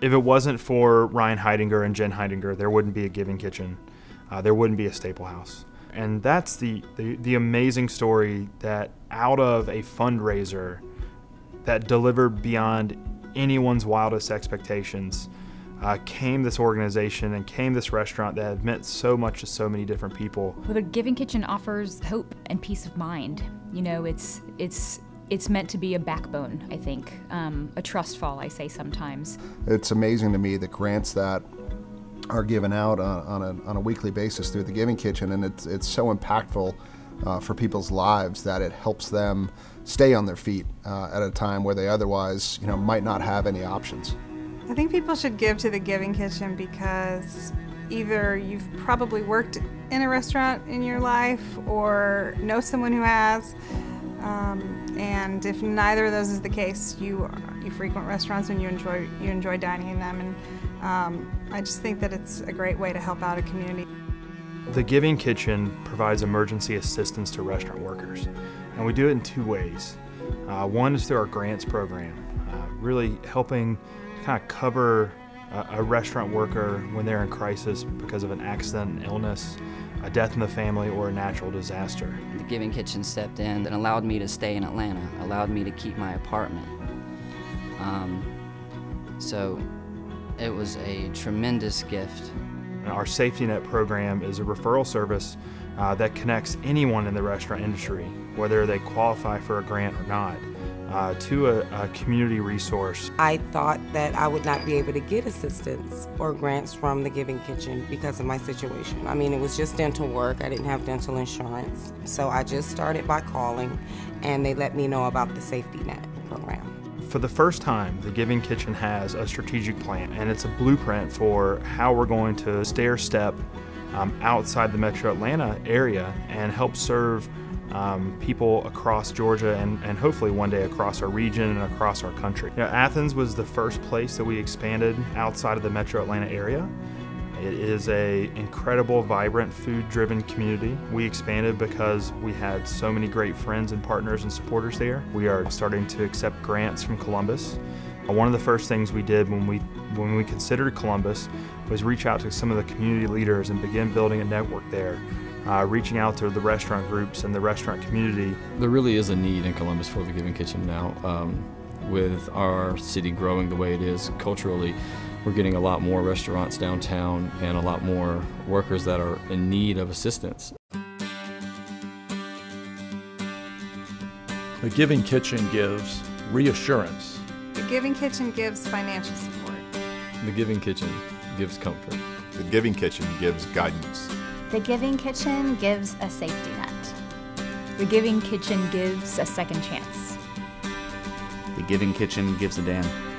If it wasn't for Ryan Hidinger and Jen Hidinger, there wouldn't be a Giving Kitchen. Uh, there wouldn't be a Staplehouse. And that's the, the, the amazing story that out of a fundraiser that delivered beyond anyone's wildest expectations uh, came this organization and came this restaurant that had meant so much to so many different people. Well, the Giving Kitchen offers hope and peace of mind. You know, it's it's it's meant to be a backbone. I think um, a trust fall. I say sometimes. It's amazing to me the grants that are given out on, on, a, on a weekly basis through the Giving Kitchen, and it's it's so impactful. Uh, for people's lives that it helps them stay on their feet uh, at a time where they otherwise you know might not have any options. I think people should give to the Giving Kitchen because either you've probably worked in a restaurant in your life or know someone who has. Um, and if neither of those is the case, you you frequent restaurants and you enjoy you enjoy dining in them. And um, I just think that it's a great way to help out a community. The Giving Kitchen provides emergency assistance to restaurant workers, and we do it in two ways. Uh, one is through our grants program, uh, really helping kind of cover a, restaurant worker when they're in crisis because of an accident, an illness, a death in the family, or a natural disaster. The Giving Kitchen stepped in and allowed me to stay in Atlanta, allowed me to keep my apartment. Um, so it was a tremendous gift. Our Safety Net program is a referral service uh, that connects anyone in the restaurant industry, whether they qualify for a grant or not uh, to a, a, community resource. I thought that I would not be able to get assistance or grants from the Giving Kitchen because of my situation. I mean, it was just dental work. I didn't have dental insurance. So I just started by calling and they let me know about the Safety Net program. For the first time, the Giving Kitchen has a strategic plan and it's a blueprint for how we're going to stair step um, outside the metro Atlanta area and help serve um, people across Georgia and, and hopefully one day across our region and across our country. You know, Athens was the first place that we expanded outside of the metro Atlanta area. It is a incredible, vibrant, food-driven community. We expanded because we had so many great friends and partners and supporters there. We are starting to accept grants from Columbus. One of the first things we did when we when we considered Columbus was reach out to some of the community leaders and begin building a network there uh, reaching out to the restaurant groups and the restaurant community. There really is a need in Columbus for the Giving Kitchen now. Um, with our city growing the way it is culturally, we're getting a lot more restaurants downtown and a lot more workers that are in need of assistance. The Giving Kitchen gives reassurance. The Giving Kitchen gives financial support. The Giving Kitchen gives comfort. The Giving Kitchen gives guidance. The Giving Kitchen gives a safety net. The Giving Kitchen gives a second chance. The Giving Kitchen gives a damn.